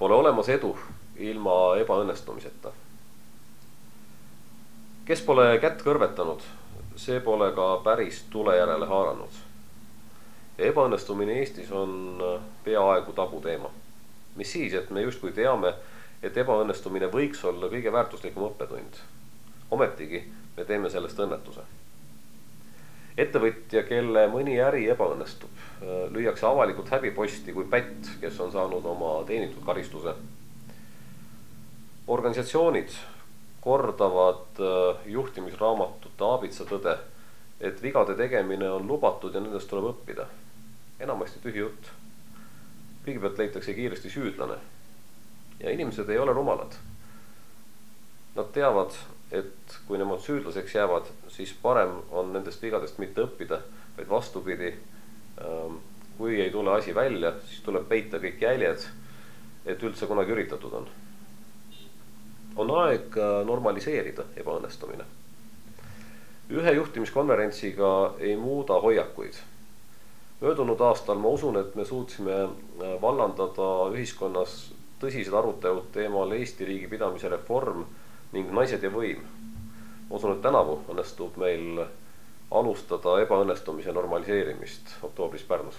Pole olemas edu ilma ebaõnnestumiseta. kes pole kätt kõrvetanud, see pole ka päris tule järele haaranud. ebaõnnestumine Eestis on peaaegu tabuteema. mis siis, et me justkui teame, et ebaõnnestumine võiks olla kõige väärtuslikum õppetund. ometigi me teeme sellest õnnetuse ettevõtja, kelle mõni äri ebaõnnestub, lüüakse avalikult häbiposti kui pätt, kes on saanud oma teenitud karistuse. organisatsioonid kordavad äh, juhtimisraamatute aabitsatõde, et vigade tegemine on lubatud ja nendest tuleb õppida. enamasti tühi jutt. kõigepealt leitakse kiiresti süüdlane. ja inimesed ei ole rumalad. Nad teavad, et kui nemad süüdlaseks jäävad, siis parem on nendest vigadest mitte õppida, vaid vastupidi. Ähm, kui ei tule asi välja, siis tuleb peita kõik jäljed, et üldse kunagi üritatud on. on aeg äh, normaliseerida ebaõnnestumine. ühe juhtimiskonverentsiga ei muuda hoiakuid. möödunud aastal ma usun, et me suutsime äh, vallandada ühiskonnas tõsised arutelud teemal Eesti riigi pidamise reform ning Naised ja võim. ma usun, et tänavu õnnestub meil alustada ebaõnnestumise normaliseerimist oktoobris Pärnus